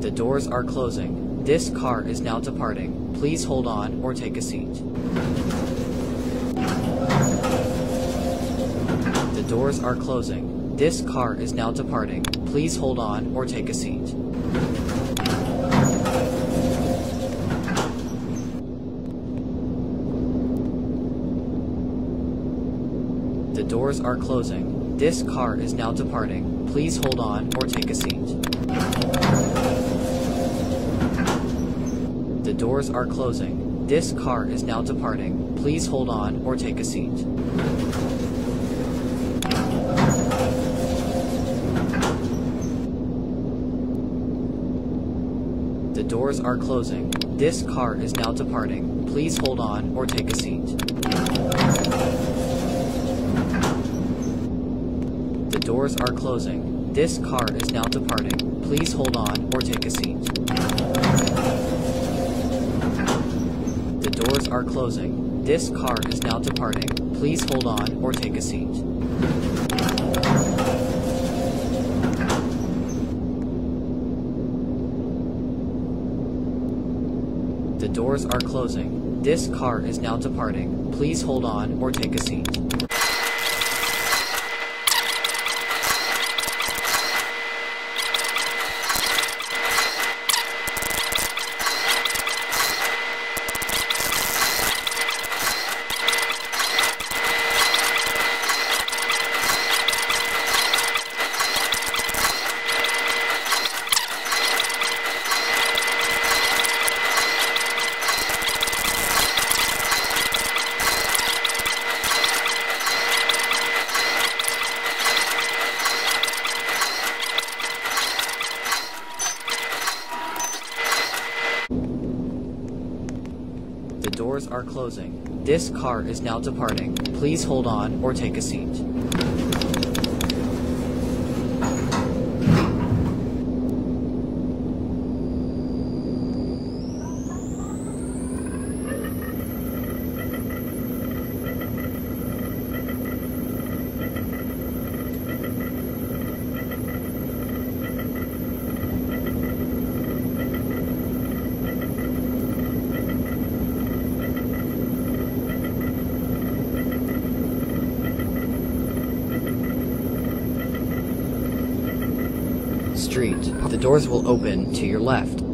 The doors are closing. This car is now departing. Please hold on or take a seat. The doors are closing. This car is now departing. Please hold on or take a seat. The doors are closing. This car is now departing. Please hold on or take a seat. The doors are closing. This car is now departing. Please hold on or take a seat. The doors are closing. This car is now departing. Please hold on or take a seat. The doors are closing. This car is now departing. Please hold on or take a seat. Doors are closing. This car is now departing. Please hold on or take a seat. The doors are closing. This car is now departing. Please hold on or take a seat. The doors are closing. This car is now departing. Please hold on or take a seat. Street. The doors will open to your left.